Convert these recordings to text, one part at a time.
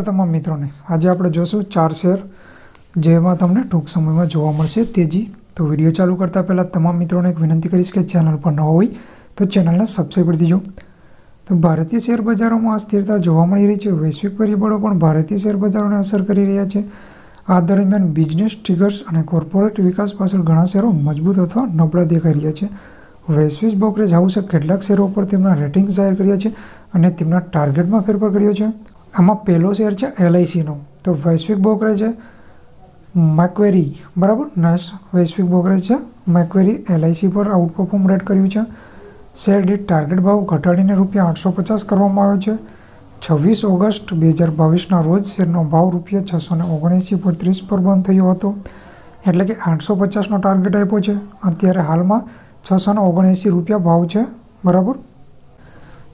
તમામ મિત્રોને. આજે આપણે જોશું ચાર શેર જેમાં તમને ટૂંક સમયમાં જોવા મળશે તેજી. તો વીડિયો ચાલુ કરતાં પહેલાં તમામ મિત્રોને એક વિનંતી કરીશ કે ચેનલ પર ન હોય તો ચેનલને સબસ્ક્રાઈબ કરી દીજો. તો ભારતીય શેર બજારોમાં અસ્થિરતા જોવા મળી રહી છે. વૈશ્વિક પરિબળો પણ ભારતીય શેર બજારોને અસર કરી રહ્યા છે. આ દરમિયાન બિઝનેસ ટ્રિગર્સ અને કોર્પોરેટ વિકાસ પાછળ ઘણા શેરો મજબૂત અથવા નબળા દેખાઈ રહ્યા છે. વૈશ્વિક બ્રોકરેજ હાઉસે કેટલાક શેરો પર તેમના રેટિંગ જાહેર કર્યા છે અને તેમના ટાર્ગેટમાં ફેરફાર કર્યો છે. આમાં પહેલો શેર છે એલઆઈસીનો. તો વૈશ્વિક બ્રોકરેજ છે મેક્વેરી, બરાબર? નેસ વૈશ્વિક બ્રોકરેજ છે મેક્વેરી, એલઆઈસી પર આઉટ પરફોર્મ રેટ કર્યું છે. શેર દીઠ ટાર્ગેટ ભાવ ઘટાડીને રૂપિયા આઠસો પચાસ કરવામાં આવ્યો છે. છવ્વીસ ઓગસ્ટ બે હજાર બાવીસના રોજ શેરનો ભાવ રૂપિયા છસો ને ઓગણએંસી પોઈન્ટ ત્રીસ પર બંધ થયો હતો. એટલે કે આઠસો પચાસનો ટાર્ગેટ આપ્યો છે. અત્યારે હાલમાં છસો ને ઓગણએંસી રૂપિયા ભાવ છે. બરાબર?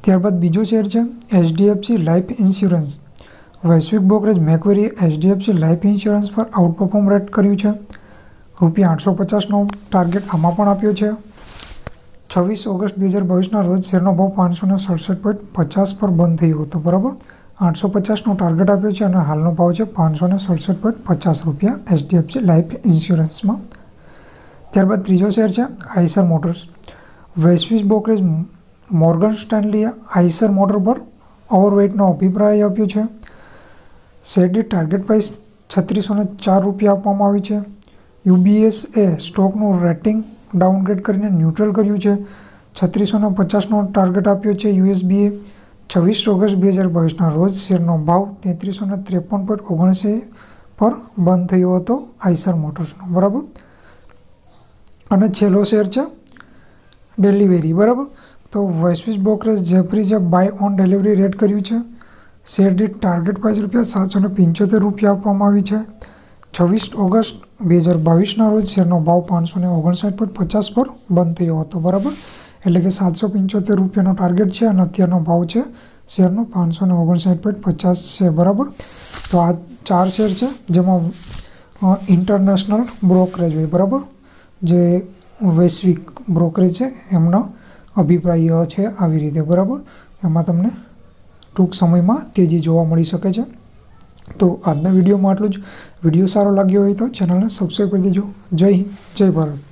ત્યારબાદ બીજો શેર છે, એચડીએફસી લાઈફ ઇન્સ્યોરન્સ. વૈશ્વિક બ્રોકરેજ મેકવેરીએ એચડીએફસી લાઈફ ઇન્સ્યોરન્સ પર આઉટ પરફોર્મ રેટ કર્યું છે. રૂપિયા આઠસો પચાસનો ટાર્ગેટ આમાં પણ આપ્યો છે. છવ્વીસ ઓગસ્ટ બે હજાર બાવીસના રોજ શેરનો ભાવ પાંચસો ને સડસઠ પોઈન્ટ પચાસ પર બંધ થયો હતો, બરાબર? આઠસો પચાસનો ટાર્ગેટ આપ્યો છે અને હાલનો ભાવ છે પાંચસો ને સડસઠ પોઈન્ટ પચાસ રૂપિયા એચડીએફસી લાઈફ ઇન્સ્યોરન્સમાં. ત્યારબાદ ત્રીજો શેર છે, આઈસર મોટર્સ. વૈશ્વિક બ્રોકરેજ મોર્ગન સ્ટેનલીએ આઈસર મોટર પર ઓવરવેઇટનો અભિપ્રાય આપ્યો છે. શેરડી ટાર્ગેટ પ્રાઇસ છત્રીસો ને ચાર રૂપિયા આપવામાં આવી છે. યુબીએસ એ સ્ટોકનું રેટિંગ ડાઉનગ્રેડ કરીને ન્યુટ્રલ કર્યું છે. છત્રીસો ને પચાસનો ટાર્ગેટ આપ્યો છે યુએસબીએ. છવ્વીસ ઓગસ્ટ બે હજાર બાવીસના રોજ શેરનો ભાવ તેત્રીસો ને ત્રેપન પોઈન્ટ ઓગણસી પર બંધ થયો હતો આઈસર મોટર્સનો. બરાબર? અને છેલ્લો શેર છે ડેલિવેરી બરાબર? તો વૈશ્વિક બ્રોકરેજ જેફરીજે બાય ઓન ડિલિવરી રેટ કર્યું છે શેર દીઠ ટાર્ગેટ પ્રાઇસ રૂપિયા સાતસો ને પંચોતેર રૂપિયા આપવામાં આવી છે. છવ્વીસ ઓગસ્ટ બે હજાર બાવીસના રોજ શેરનો ભાવ પાંચસો ને ઓગણસાઠ પોઈન્ટ પચાસ પર બંધ થયો હતો, બરાબર? એટલે કે સાતસો પંચોતેર રૂપિયાનો ટાર્ગેટ છે અને અત્યારનો ભાવ છે શેરનો પાંચસો ને ઓગણસાઠ પોઈન્ટ પચાસ છે, બરાબર? તો આ ચાર શેર છે જેમાં ઇન્ટરનેશનલ બ્રોકરેજ હોય, બરાબર? જે વૈશ્વિક બ્રોકરેજ છે એમનો અભિપ્રાય છે આવી રીતે, બરાબર? એમાં તમને ટૂંક સમયમાં તેજી જોવા મળી શકે છે. તો આજના વિડીયોમાં આટલું જ. વીડિયો સારો લાગ્યો હોય તો ચેનલને સબસ્ક્રાઈબ કરી દેજો. જય હિન્દ, જય ભારત.